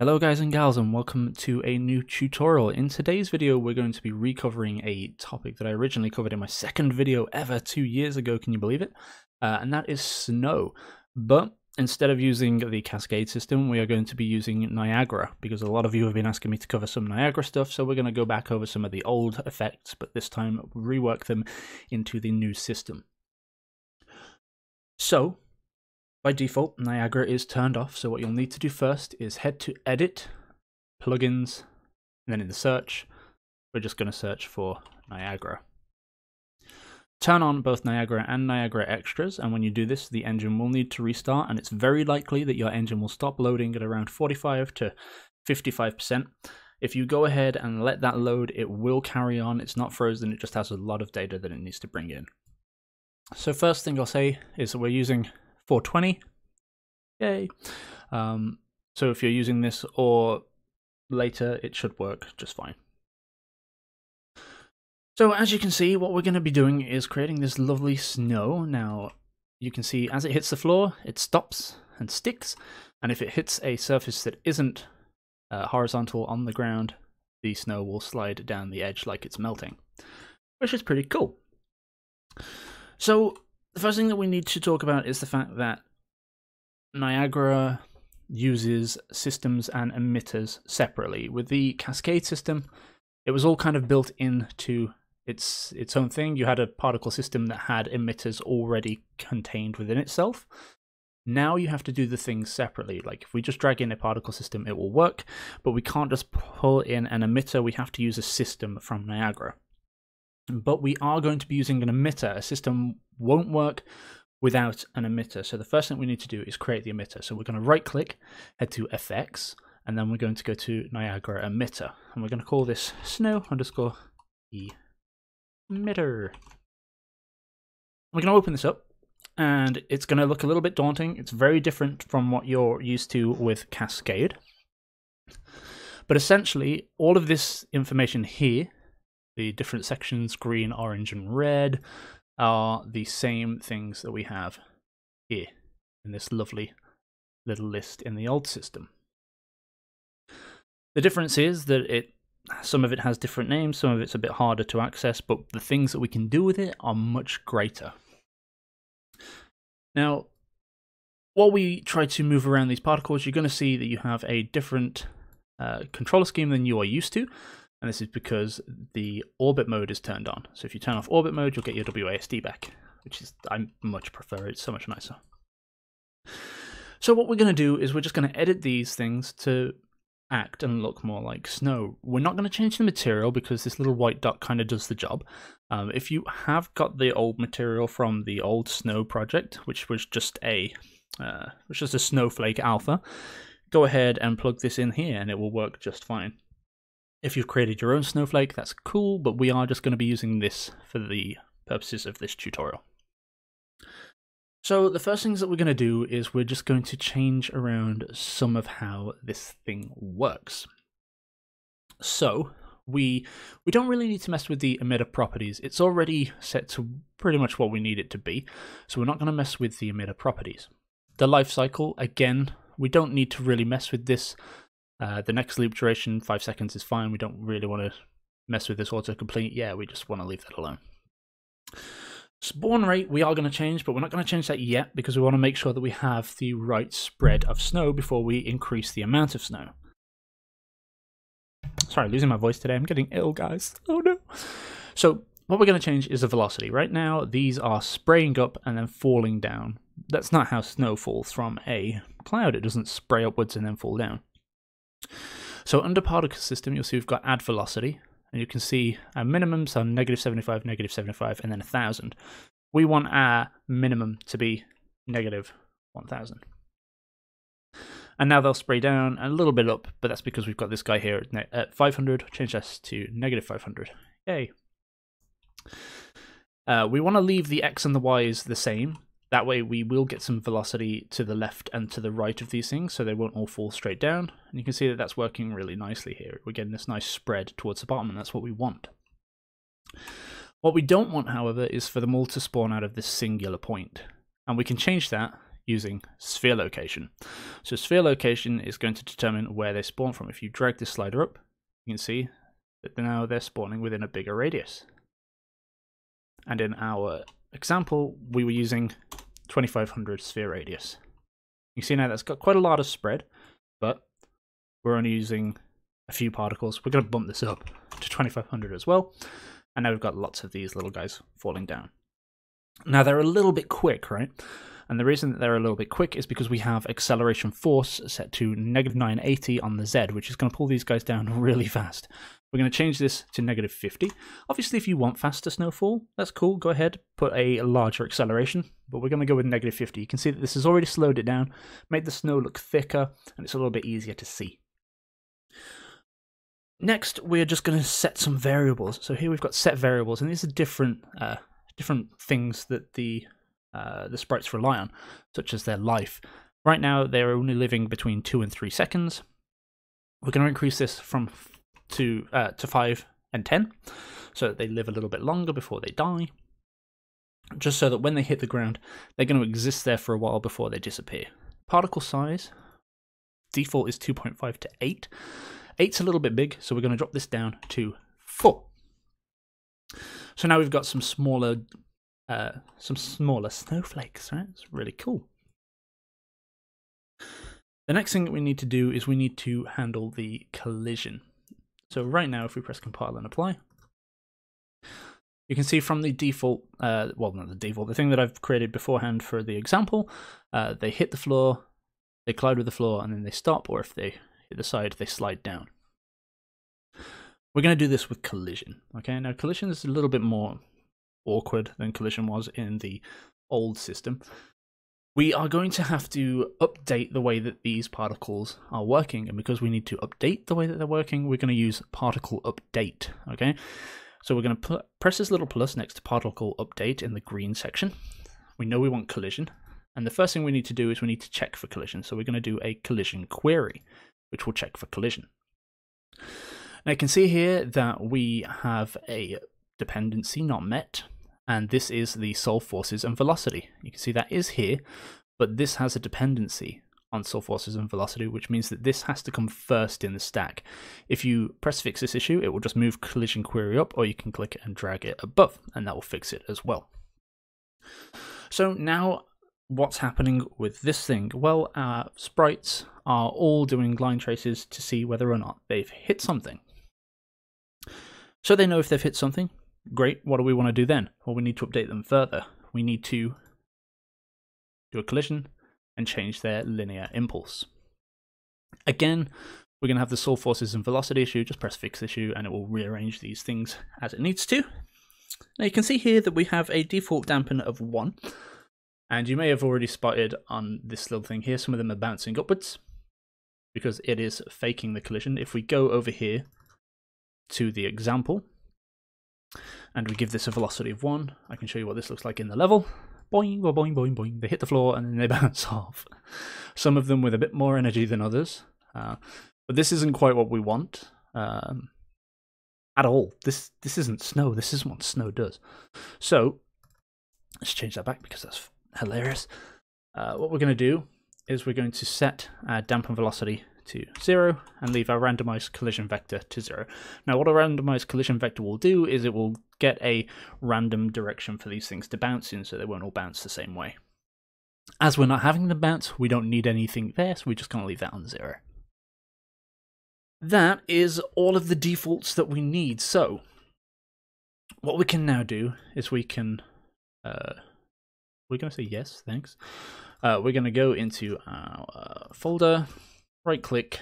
Hello guys and gals and welcome to a new tutorial. In today's video we're going to be recovering a topic that I originally covered in my second video ever two years ago, can you believe it? Uh, and that is snow. But instead of using the Cascade system we are going to be using Niagara because a lot of you have been asking me to cover some Niagara stuff so we're going to go back over some of the old effects but this time rework them into the new system. So by default, Niagara is turned off, so what you'll need to do first is head to Edit, Plugins, and then in the search, we're just going to search for Niagara. Turn on both Niagara and Niagara Extras, and when you do this, the engine will need to restart, and it's very likely that your engine will stop loading at around 45 to 55%. If you go ahead and let that load, it will carry on. It's not frozen, it just has a lot of data that it needs to bring in. So first thing I'll say is that we're using 420. Yay. Um, so if you're using this or later, it should work just fine. So as you can see, what we're going to be doing is creating this lovely snow. Now, you can see as it hits the floor, it stops and sticks. And if it hits a surface that isn't uh, horizontal on the ground, the snow will slide down the edge like it's melting, which is pretty cool. So the first thing that we need to talk about is the fact that Niagara uses systems and emitters separately. With the Cascade system, it was all kind of built into its its own thing. You had a particle system that had emitters already contained within itself. Now you have to do the things separately. Like if we just drag in a particle system, it will work, but we can't just pull in an emitter. We have to use a system from Niagara but we are going to be using an emitter. A system won't work without an emitter. So the first thing we need to do is create the emitter. So we're going to right click, head to FX, and then we're going to go to Niagara emitter. And we're going to call this snow underscore emitter. We're going to open this up and it's going to look a little bit daunting. It's very different from what you're used to with Cascade. But essentially, all of this information here the different sections, green, orange, and red, are the same things that we have here in this lovely little list in the old system. The difference is that it some of it has different names, some of it's a bit harder to access, but the things that we can do with it are much greater. Now, while we try to move around these particles, you're going to see that you have a different uh, controller scheme than you are used to. And this is because the orbit mode is turned on. So if you turn off orbit mode, you'll get your WASD back, which is, I much prefer. It's so much nicer. So what we're going to do is we're just going to edit these things to act and look more like snow. We're not going to change the material because this little white dot kind of does the job. Um, if you have got the old material from the old snow project, which was just a uh, which is a snowflake alpha, go ahead and plug this in here and it will work just fine. If you've created your own snowflake, that's cool, but we are just going to be using this for the purposes of this tutorial. So the first things that we're going to do is we're just going to change around some of how this thing works. So we we don't really need to mess with the emitter properties. It's already set to pretty much what we need it to be. So we're not going to mess with the emitter properties. The life cycle, again, we don't need to really mess with this uh, the next loop duration, five seconds, is fine. We don't really want to mess with this autocomplete. Yeah, we just want to leave that alone. Spawn rate we are going to change, but we're not going to change that yet because we want to make sure that we have the right spread of snow before we increase the amount of snow. Sorry, losing my voice today. I'm getting ill, guys. Oh no. So what we're going to change is the velocity. Right now, these are spraying up and then falling down. That's not how snow falls from a cloud. It doesn't spray upwards and then fall down. So under particle system, you'll see we've got add velocity, and you can see our minimums are negative 75, negative 75, and then 1,000. We want our minimum to be negative 1,000. And now they'll spray down a little bit up, but that's because we've got this guy here at 500. Change this to negative 500. Yay. Uh, we want to leave the x and the y's the same, that way we will get some velocity to the left and to the right of these things, so they won't all fall straight down. And you can see that that's working really nicely here. We're getting this nice spread towards the bottom, and that's what we want. What we don't want, however, is for them all to spawn out of this singular point. And we can change that using sphere location. So sphere location is going to determine where they spawn from. If you drag this slider up, you can see that now they're spawning within a bigger radius. And in our example, we were using 2500 sphere radius. You see now that's got quite a lot of spread, but we're only using a few particles. We're going to bump this up to 2500 as well. And now we've got lots of these little guys falling down. Now they're a little bit quick, right? And the reason that they're a little bit quick is because we have acceleration force set to negative 980 on the Z, which is going to pull these guys down really fast. We're going to change this to negative 50. Obviously, if you want faster snowfall, that's cool. Go ahead, put a larger acceleration, but we're going to go with negative 50. You can see that this has already slowed it down, made the snow look thicker, and it's a little bit easier to see. Next, we're just going to set some variables. So here we've got set variables, and these are different uh, different things that the uh, the sprites rely on, such as their life. Right now, they're only living between two and three seconds. We're going to increase this from to uh, to five and ten, so that they live a little bit longer before they die. Just so that when they hit the ground, they're going to exist there for a while before they disappear. Particle size default is 2.5 to 8. 8's a little bit big, so we're going to drop this down to 4. So now we've got some smaller uh, some smaller snowflakes, right? It's really cool. The next thing that we need to do is we need to handle the collision. So right now, if we press compile and apply, you can see from the default, uh, well, not the default, the thing that I've created beforehand for the example, uh, they hit the floor, they collide with the floor, and then they stop, or if they hit the side, they slide down. We're going to do this with collision. Okay, now collision is a little bit more awkward than collision was in the old system. We are going to have to update the way that these particles are working, and because we need to update the way that they're working, we're going to use particle update. Okay, so we're going to press this little plus next to particle update in the green section. We know we want collision, and the first thing we need to do is we need to check for collision. So we're going to do a collision query, which will check for collision. Now you can see here that we have a dependency not met, and this is the solve forces and velocity. You can see that is here, but this has a dependency on solve forces and velocity, which means that this has to come first in the stack. If you press fix this issue, it will just move collision query up, or you can click and drag it above, and that will fix it as well. So now what's happening with this thing? Well, our sprites are all doing line traces to see whether or not they've hit something. So they know if they've hit something. Great. What do we want to do then? Well, we need to update them further. We need to do a collision and change their linear impulse. Again, we're going to have the solve forces and velocity issue. Just press fix issue and it will rearrange these things as it needs to. Now you can see here that we have a default dampen of 1. And you may have already spotted on this little thing here, some of them are bouncing upwards because it is faking the collision. If we go over here to the example, and we give this a velocity of 1, I can show you what this looks like in the level. Boing, boing, boing, boing. They hit the floor and then they bounce off. Some of them with a bit more energy than others. Uh, but this isn't quite what we want um, at all. This this isn't snow. This isn't what snow does. So let's change that back because that's hilarious. Uh, what we're going to do is we're going to set our dampen velocity to 0 and leave our randomized collision vector to 0. Now what a randomized collision vector will do is it will get a random direction for these things to bounce in so they won't all bounce the same way. As we're not having them bounce, we don't need anything there, so we're just going to leave that on 0. That is all of the defaults that we need. So what we can now do is we can... Uh, we're going to say yes, thanks. Uh, we're going to go into our uh, folder, right click,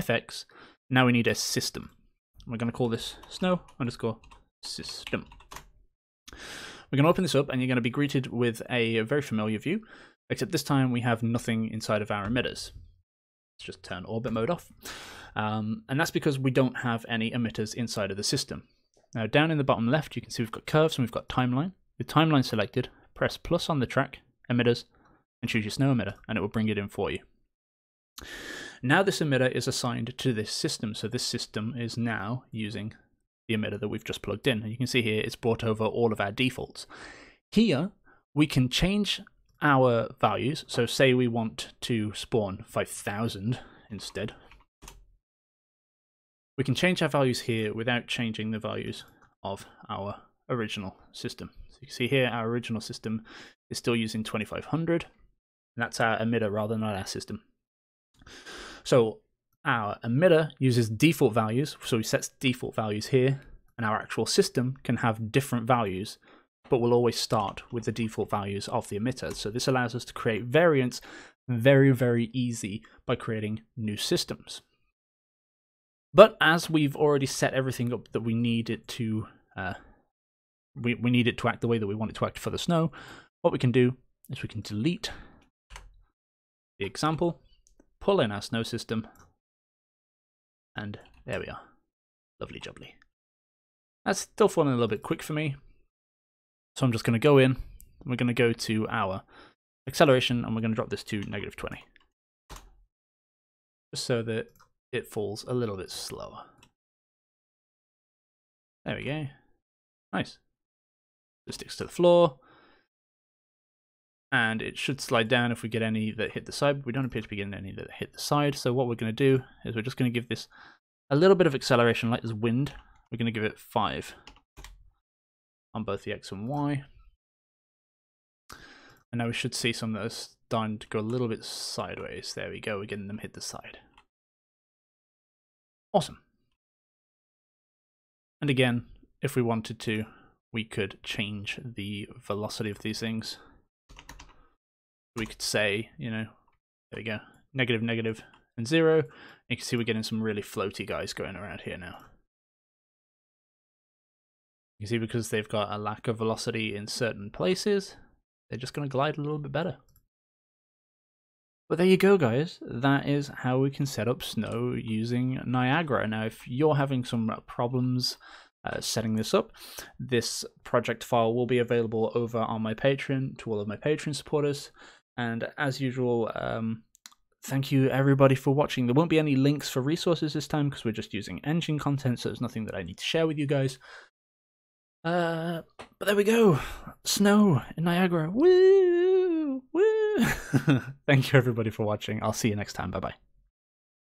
FX. Now we need a system. We're going to call this snow underscore system. We're going to open this up and you're going to be greeted with a very familiar view, except this time we have nothing inside of our emitters. Let's just turn orbit mode off. Um, and that's because we don't have any emitters inside of the system. Now down in the bottom left you can see we've got curves and we've got timeline. With timeline selected, press plus on the track, emitters, and choose your snow emitter and it will bring it in for you. Now this emitter is assigned to this system, so this system is now using the emitter that we've just plugged in. And you can see here it's brought over all of our defaults. Here we can change our values, so say we want to spawn 5000 instead, we can change our values here without changing the values of our original system. So you can see here our original system is still using 2500, and that's our emitter rather than our system. So our emitter uses default values, so we set default values here, and our actual system can have different values, but we'll always start with the default values of the emitter. So this allows us to create variants very, very easy by creating new systems. But as we've already set everything up that we need it to, uh, we, we need it to act the way that we want it to act for the snow, what we can do is we can delete the example, pull in our snow system, and there we are. Lovely jubbly. That's still falling a little bit quick for me. So I'm just going to go in, we're going to go to our acceleration, and we're going to drop this to negative 20. Just so that it falls a little bit slower. There we go. Nice. It sticks to the floor. And it should slide down if we get any that hit the side, we don't appear to be getting any that hit the side. So what we're going to do is we're just going to give this a little bit of acceleration like this wind. We're going to give it 5 on both the X and Y. And now we should see some that are starting to go a little bit sideways. There we go, we're getting them hit the side. Awesome. And again, if we wanted to, we could change the velocity of these things. We could say, you know, there we go, negative, negative, and zero. You can see we're getting some really floaty guys going around here now. You see, because they've got a lack of velocity in certain places, they're just going to glide a little bit better. But there you go, guys. That is how we can set up snow using Niagara. Now, if you're having some problems uh, setting this up, this project file will be available over on my Patreon to all of my Patreon supporters. And as usual, um, thank you everybody for watching. There won't be any links for resources this time because we're just using engine content, so there's nothing that I need to share with you guys. Uh, but there we go. Snow in Niagara. Woo! Woo! Thank you everybody for watching. I'll see you next time. Bye bye.